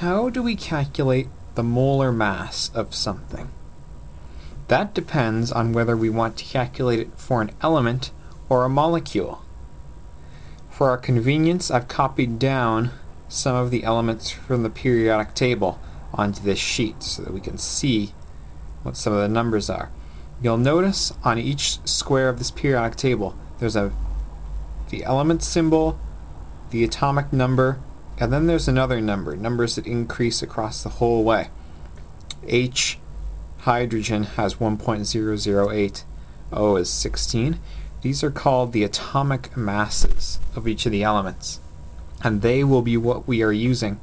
How do we calculate the molar mass of something? That depends on whether we want to calculate it for an element or a molecule. For our convenience, I've copied down some of the elements from the periodic table onto this sheet so that we can see what some of the numbers are. You'll notice on each square of this periodic table there's a the element symbol, the atomic number, and then there's another number, numbers that increase across the whole way. H hydrogen has 1.008, O is 16. These are called the atomic masses of each of the elements, and they will be what we are using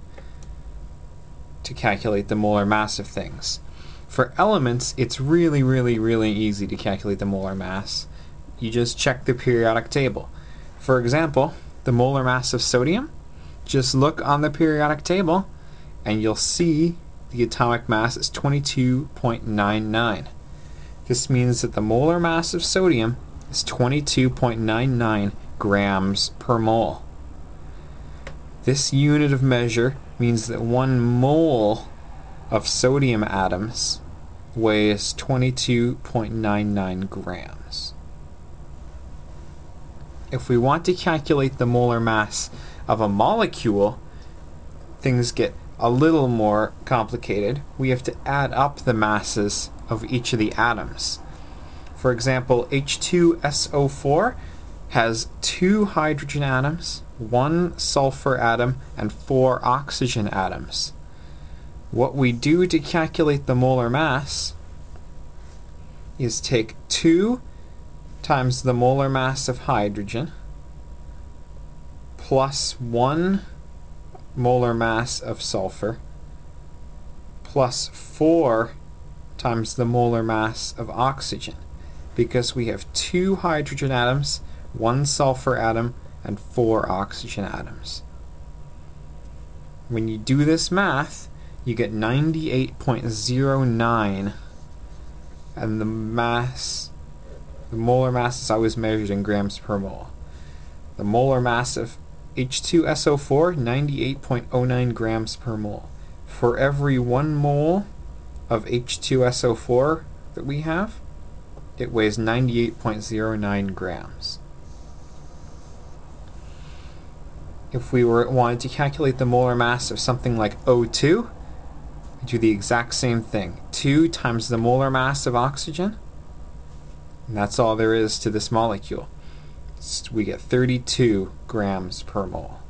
to calculate the molar mass of things. For elements, it's really, really, really easy to calculate the molar mass. You just check the periodic table. For example, the molar mass of sodium, just look on the periodic table and you'll see the atomic mass is 22.99. This means that the molar mass of sodium is 22.99 grams per mole. This unit of measure means that one mole of sodium atoms weighs 22.99 grams. If we want to calculate the molar mass of a molecule, things get a little more complicated. We have to add up the masses of each of the atoms. For example, H2SO4 has two hydrogen atoms, one sulfur atom, and four oxygen atoms. What we do to calculate the molar mass is take 2 times the molar mass of hydrogen plus 1 molar mass of sulfur plus 4 times the molar mass of oxygen because we have two hydrogen atoms, one sulfur atom, and four oxygen atoms. When you do this math, you get 98.09 and the mass the molar mass is always measured in grams per mole. The molar mass of H2SO4 98.09 grams per mole. For every 1 mole of H2SO4 that we have, it weighs 98.09 grams. If we were wanted to calculate the molar mass of something like O2, we do the exact same thing. 2 times the molar mass of oxygen, and that's all there is to this molecule. We get 32 grams per mole.